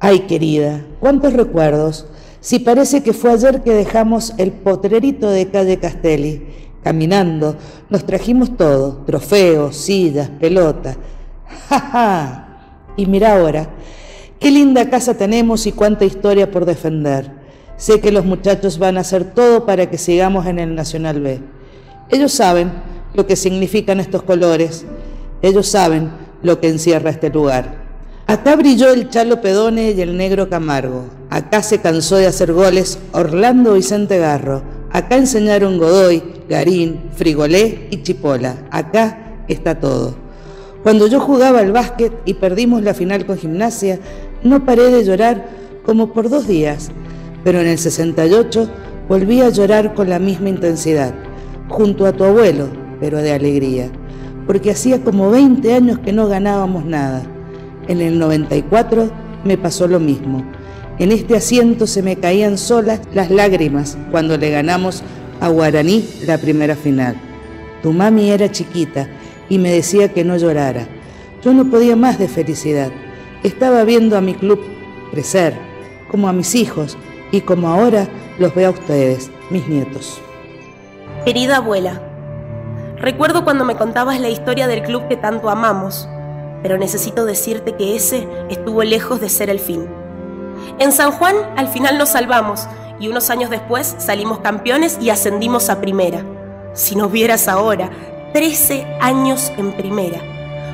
Ay, querida, cuántos recuerdos. Si parece que fue ayer que dejamos el potrerito de calle Castelli. Caminando, nos trajimos todo, trofeos, sillas, pelotas. ¡Ja, ja! Y mira ahora, qué linda casa tenemos y cuánta historia por defender. Sé que los muchachos van a hacer todo para que sigamos en el Nacional B. Ellos saben lo que significan estos colores. Ellos saben lo que encierra este lugar. Acá brilló el Chalo Pedone y el Negro Camargo. Acá se cansó de hacer goles Orlando Vicente Garro. Acá enseñaron Godoy, Garín, Frigolé y Chipola. Acá está todo. Cuando yo jugaba al básquet y perdimos la final con gimnasia, no paré de llorar como por dos días, pero en el 68 volví a llorar con la misma intensidad, junto a tu abuelo, pero de alegría, porque hacía como 20 años que no ganábamos nada. En el 94 me pasó lo mismo. En este asiento se me caían solas las lágrimas cuando le ganamos a Guaraní la primera final. Tu mami era chiquita y me decía que no llorara. Yo no podía más de felicidad. Estaba viendo a mi club crecer, como a mis hijos y como ahora los veo a ustedes, mis nietos. Querida abuela, recuerdo cuando me contabas la historia del club que tanto amamos pero necesito decirte que ese estuvo lejos de ser el fin. En San Juan al final nos salvamos y unos años después salimos campeones y ascendimos a primera. Si nos vieras ahora, 13 años en primera.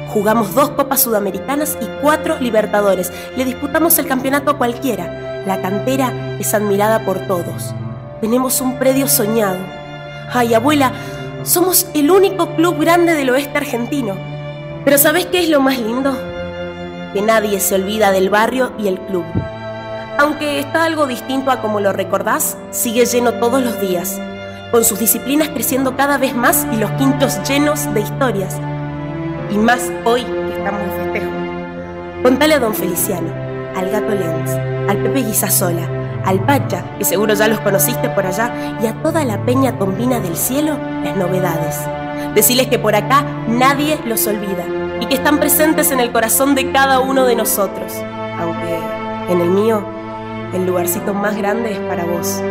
Jugamos dos Copas Sudamericanas y cuatro Libertadores. Le disputamos el campeonato a cualquiera. La cantera es admirada por todos. Tenemos un predio soñado. Ay, abuela, somos el único club grande del oeste argentino pero ¿sabes qué es lo más lindo? Que nadie se olvida del barrio y el club. Aunque está algo distinto a como lo recordás, sigue lleno todos los días, con sus disciplinas creciendo cada vez más y los quintos llenos de historias. Y más hoy que estamos de festejo. Contale a don Feliciano, al gato Lenz, al Pepe Guisasola, al Pacha, que seguro ya los conociste por allá, y a toda la peña tombina del cielo las novedades. Decirles que por acá nadie los olvida y que están presentes en el corazón de cada uno de nosotros, aunque en el mío el lugarcito más grande es para vos.